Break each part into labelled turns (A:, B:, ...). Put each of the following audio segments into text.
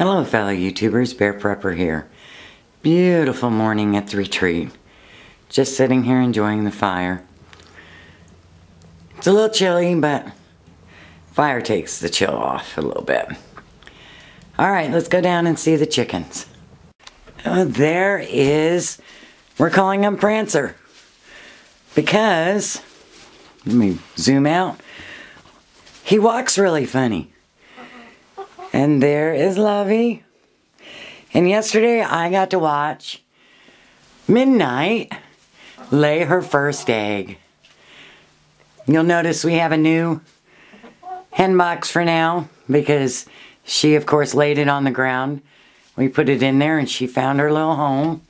A: Hello fellow YouTubers, Bexar Prepper here. Beautiful morning at the retreat. Just sitting here enjoying the fire. It's a little chilly, but fire takes the chill off a little bit. Alright, let's go down and see the chickens. Oh, there is, we're calling him Prancer. Because, let me zoom out, he walks really funny. And there is Lovey. And yesterday I got to watch Midnight lay her first egg. You'll notice we have a new hen box for now because she of course laid it on the ground. We put it in there and she found her little home.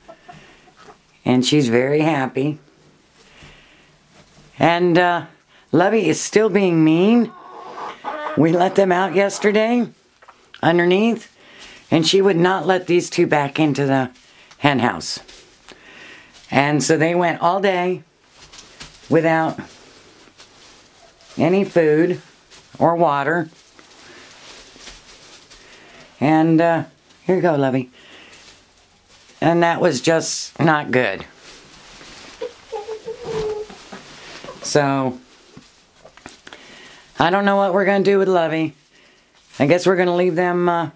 A: And she's very happy. And uh, Lovey is still being mean. We let them out yesterday underneath, and she would not let these two back into the hen house. And so they went all day without any food or water. And uh, here you go, Lovey. And that was just not good. So, I don't know what we're going to do with Lovey. I guess we're going to leave them uh,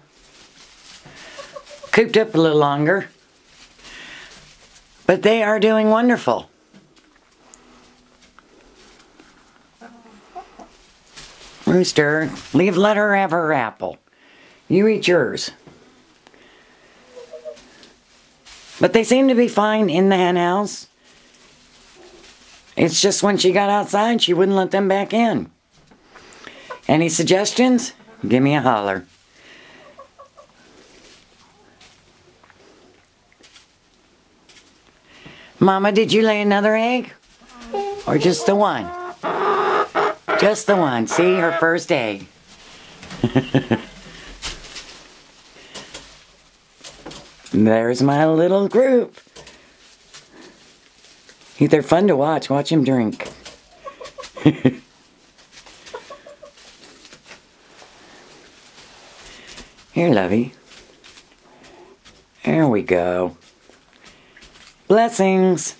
A: cooped up a little longer. But they are doing wonderful. Rooster, leave, let her have her apple. You eat yours. But they seem to be fine in the hen house. It's just when she got outside, she wouldn't let them back in. Any suggestions? Give me a holler. Mama, did you lay another egg? Or just the one? Just the one. See, her first egg. There's my little group. They're fun to watch. Watch him drink. Here, lovey. There we go. Blessings.